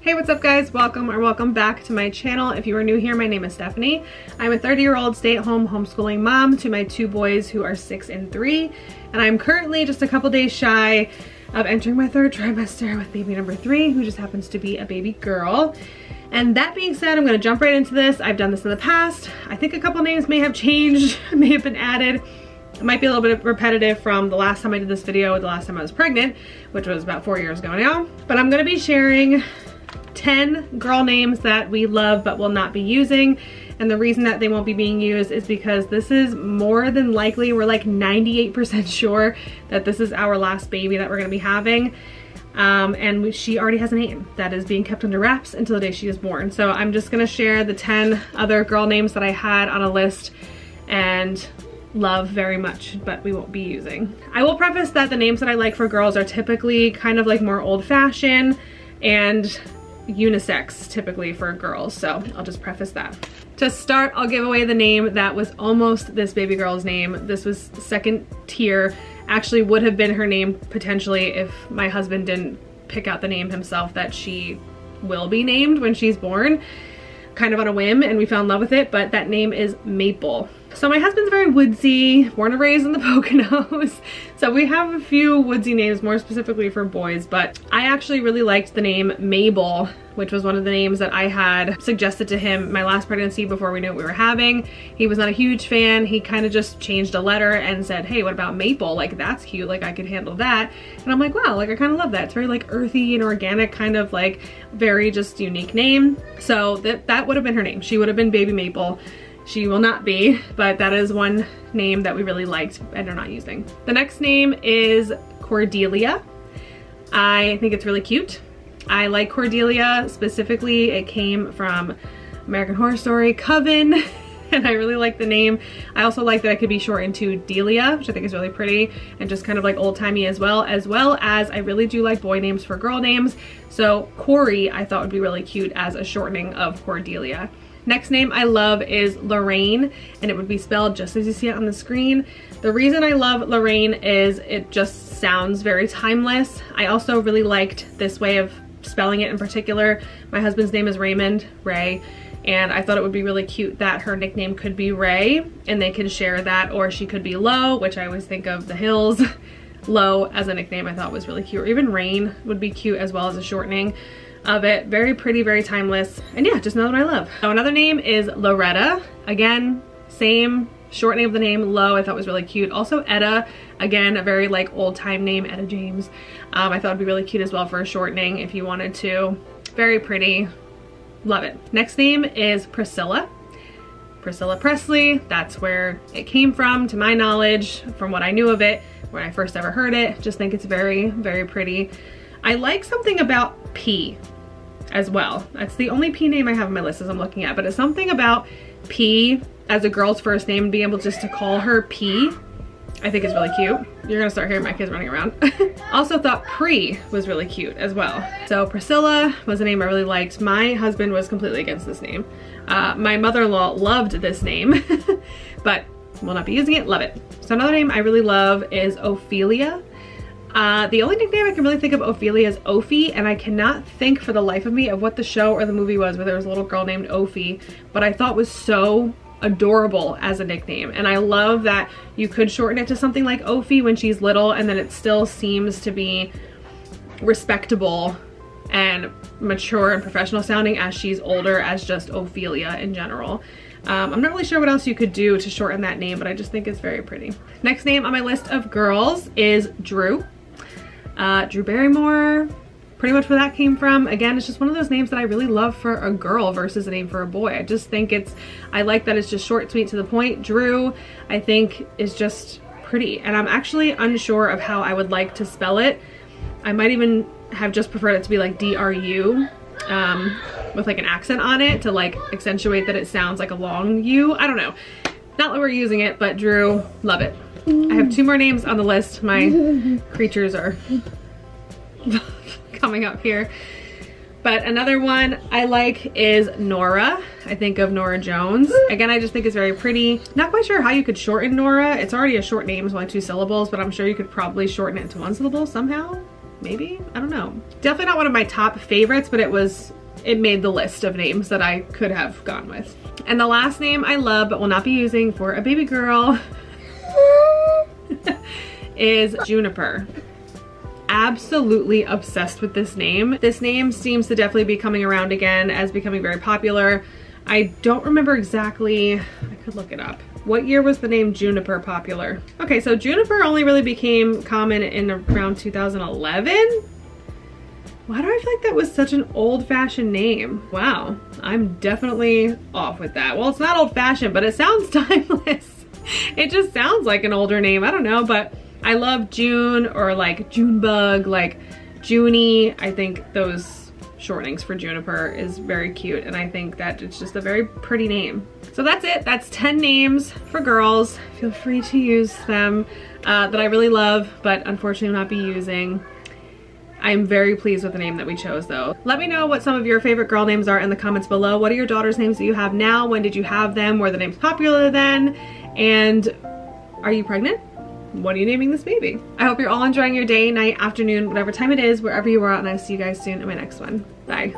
Hey, what's up guys? Welcome or welcome back to my channel. If you are new here, my name is Stephanie. I'm a 30 year old stay-at-home homeschooling mom to my two boys who are six and three. And I'm currently just a couple days shy of entering my third trimester with baby number three, who just happens to be a baby girl. And that being said, I'm gonna jump right into this. I've done this in the past. I think a couple names may have changed, may have been added. It might be a little bit repetitive from the last time I did this video, the last time I was pregnant, which was about four years ago now. But I'm gonna be sharing 10 girl names that we love but will not be using. And the reason that they won't be being used is because this is more than likely, we're like 98% sure that this is our last baby that we're gonna be having. Um, and she already has a name that is being kept under wraps until the day she is born. So I'm just gonna share the 10 other girl names that I had on a list and love very much, but we won't be using. I will preface that the names that I like for girls are typically kind of like more old fashioned and unisex typically for girls, so I'll just preface that. To start, I'll give away the name that was almost this baby girl's name. This was second tier, actually would have been her name potentially if my husband didn't pick out the name himself that she will be named when she's born, kind of on a whim, and we fell in love with it, but that name is Maple. So my husband's very woodsy, born and raised in the Poconos. So we have a few woodsy names more specifically for boys, but I actually really liked the name Mabel, which was one of the names that I had suggested to him my last pregnancy before we knew what we were having. He was not a huge fan. He kind of just changed a letter and said, hey, what about Maple? Like that's cute, like I could handle that. And I'm like, wow, like I kind of love that. It's very like earthy and organic, kind of like very just unique name. So that, that would have been her name. She would have been Baby Maple. She will not be, but that is one name that we really liked and are not using. The next name is Cordelia. I think it's really cute. I like Cordelia specifically. It came from American Horror Story Coven and I really like the name. I also like that it could be shortened to Delia, which I think is really pretty and just kind of like old timey as well, as well as I really do like boy names for girl names. So Corey I thought would be really cute as a shortening of Cordelia. Next name I love is Lorraine and it would be spelled just as you see it on the screen. The reason I love Lorraine is it just sounds very timeless. I also really liked this way of spelling it in particular. My husband's name is Raymond, Ray, and I thought it would be really cute that her nickname could be Ray and they can share that or she could be Low, which I always think of the Hills. Low as a nickname I thought was really cute. Or even Rain would be cute as well as a shortening of it. Very pretty, very timeless. And yeah, just another one I love. So another name is Loretta. Again, same short name of the name, Low, I thought was really cute. Also Etta, again, a very like old time name, Etta James. Um, I thought would be really cute as well for a shortening if you wanted to. Very pretty, love it. Next name is Priscilla. Priscilla Presley, that's where it came from to my knowledge, from what I knew of it, when I first ever heard it. Just think it's very, very pretty. I like something about P as well. That's the only P name I have on my list as I'm looking at, but it's something about P as a girl's first name and being able just to call her P I think is really cute. You're gonna start hearing my kids running around. also thought Pre was really cute as well. So Priscilla was a name I really liked. My husband was completely against this name. Uh, my mother-in-law loved this name, but will not be using it, love it. So another name I really love is Ophelia. Uh, the only nickname I can really think of Ophelia is Ophi, and I cannot think for the life of me of what the show or the movie was where there was a little girl named Ophi, but I thought was so adorable as a nickname. And I love that you could shorten it to something like Ophi when she's little, and then it still seems to be respectable and mature and professional sounding as she's older as just Ophelia in general. Um, I'm not really sure what else you could do to shorten that name, but I just think it's very pretty. Next name on my list of girls is Drew. Uh, Drew Barrymore, pretty much where that came from. Again, it's just one of those names that I really love for a girl versus a name for a boy. I just think it's, I like that it's just short, sweet, to the point. Drew, I think is just pretty. And I'm actually unsure of how I would like to spell it. I might even have just preferred it to be like D-R-U um, with like an accent on it to like accentuate that it sounds like a long U. I don't know. Not that we're using it, but Drew, love it. I have two more names on the list. My creatures are coming up here. But another one I like is Nora. I think of Norah Jones. Again, I just think it's very pretty. Not quite sure how you could shorten Nora. It's already a short name, it's only two syllables, but I'm sure you could probably shorten it into one syllable somehow. Maybe? I don't know. Definitely not one of my top favorites, but it was, it made the list of names that I could have gone with. And the last name I love, but will not be using for a baby girl is Juniper absolutely obsessed with this name. This name seems to definitely be coming around again as becoming very popular. I don't remember exactly, I could look it up. What year was the name Juniper popular? Okay, so Juniper only really became common in around 2011. Why do I feel like that was such an old-fashioned name? Wow, I'm definitely off with that. Well, it's not old-fashioned, but it sounds timeless. It just sounds like an older name. I don't know, but I love June or like Junebug, like Junie. I think those shortenings for Juniper is very cute and I think that it's just a very pretty name. So that's it. That's 10 names for girls. Feel free to use them uh, that I really love but unfortunately will not be using. I'm very pleased with the name that we chose though. Let me know what some of your favorite girl names are in the comments below. What are your daughter's names that you have now? When did you have them? Were the names popular then? And are you pregnant? what are you naming this baby? I hope you're all enjoying your day, night, afternoon, whatever time it is, wherever you are, and I'll see you guys soon in my next one. Bye.